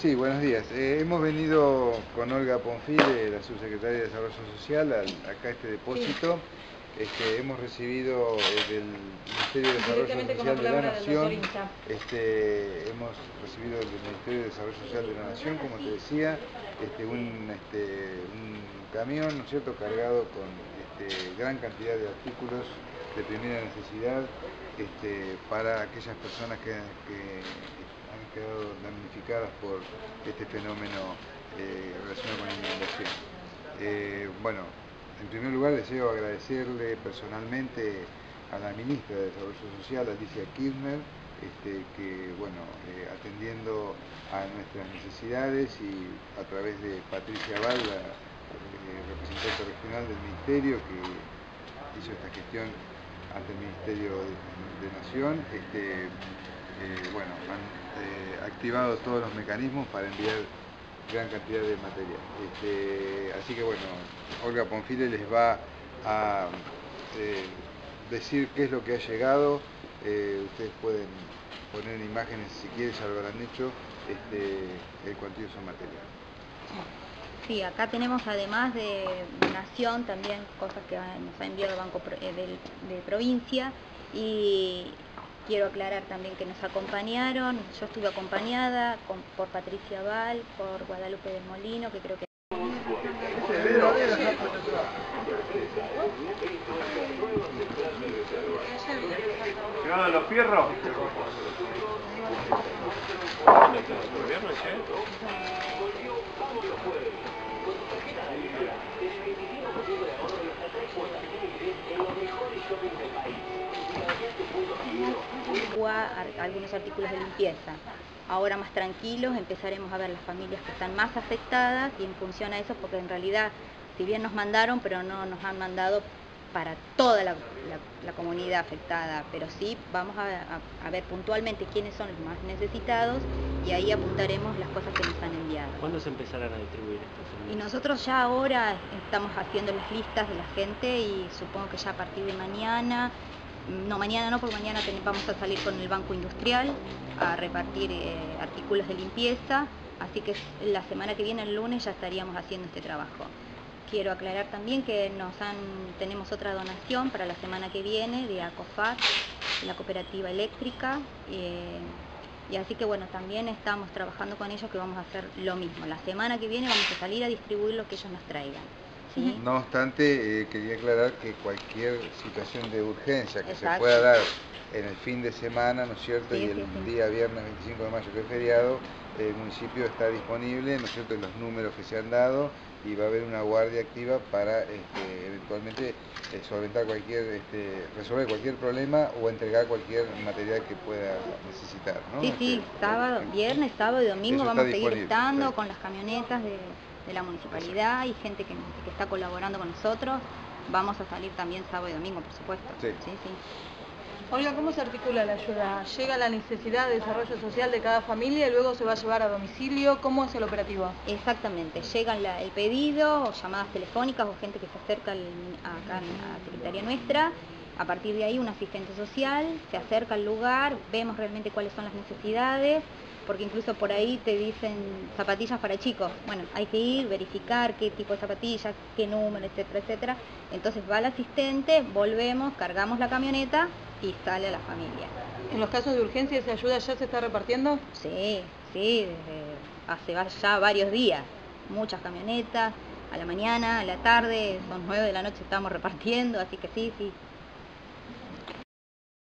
Sí, buenos días. Eh, hemos venido con Olga Ponfile, la subsecretaria de Desarrollo Social, acá a este depósito. Este, hemos recibido eh, del Ministerio de Desarrollo Social de la Nación, este, hemos recibido del Ministerio de Desarrollo Social de la Nación, como te decía, este, un, camión, ¿no es cierto?, cargado con gran cantidad de artículos de primera necesidad para aquellas personas que quedado damnificadas por este fenómeno eh, relacionado con la inundación. Eh, bueno, en primer lugar deseo agradecerle personalmente a la ministra de Desarrollo Social, Alicia Kirchner, este, que bueno, eh, atendiendo a nuestras necesidades y a través de Patricia Val, la representante regional del Ministerio, que hizo esta gestión ante el Ministerio de, Nación, este, bueno, han eh, activado todos los mecanismos para enviar gran cantidad de material. Este, así que bueno, Olga Ponfile les va a eh, decir qué es lo que ha llegado. Eh, ustedes pueden poner imágenes si quieren, ya lo habrán hecho, este, el cuantioso material. Sí, acá tenemos además de Nación también cosas que nos ha enviado el Banco de Provincia y Quiero aclarar también que nos acompañaron, yo estuve acompañada por Patricia Val, por Guadalupe del Molino, que creo que... ¿Llegaron los fierros? Algunos artículos de limpieza. Ahora más tranquilos empezaremos a ver las familias que están más afectadas y en función a eso, porque en realidad, si bien nos mandaron, pero no nos han mandado para toda la, comunidad afectada, pero sí vamos a, ver puntualmente quiénes son los más necesitados y ahí apuntaremos las cosas que nos han enviado. ¿Cuándo se empezarán a distribuir estos Y nosotros ya ahora estamos haciendo las listas de la gente y supongo que ya a partir de mañana no mañana no, porque mañana vamos a salir con el Banco Industrial a repartir eh, artículos de limpieza, así que la semana que viene, el lunes, ya estaríamos haciendo este trabajo. Quiero aclarar también que nos han, tenemos otra donación para la semana que viene de ACOFAT, la cooperativa eléctrica, eh, y así que bueno, también estamos trabajando con ellos que vamos a hacer lo mismo. La semana que viene vamos a salir a distribuir lo que ellos nos traigan. No obstante, eh, quería aclarar que cualquier situación de urgencia que se pueda dar en el fin de semana, ¿no es cierto? y el día viernes 25 de mayo, que es feriado, el municipio está disponible, ¿no es cierto?, en los números que se han dado y va a haber una guardia activa para este, eventualmente eh, solventar cualquier, este, resolver cualquier problema o entregar cualquier material que pueda necesitar, ¿no? Sí, sí, este, sábado, viernes, sábado y domingo vamos a seguir estando con las camionetas de de la municipalidad y gente que, está colaborando con nosotros. Vamos a salir también sábado y domingo, por supuesto. Sí. sí, Oiga, ¿cómo se articula la ayuda? ¿Llega la necesidad de desarrollo social de cada familia y luego se va a llevar a domicilio? ¿Cómo es el operativo? Exactamente, llega el pedido o llamadas telefónicas o gente que se acerca acá a la secretaría nuestra. A partir de ahí un asistente social se acerca al lugar, vemos realmente cuáles son las necesidades, porque incluso por ahí te dicen zapatillas para chicos. Bueno, hay que ir, verificar qué tipo de zapatillas, qué número, etcétera, etcétera. Entonces va el asistente, volvemos, cargamos la camioneta y sale a la familia. ¿En los casos de urgencia esa ayuda ya se está repartiendo? Sí, sí, hace ya varios días. Muchas camionetas, a la mañana, a la tarde, son nueve de la noche estamos repartiendo, así que sí, sí,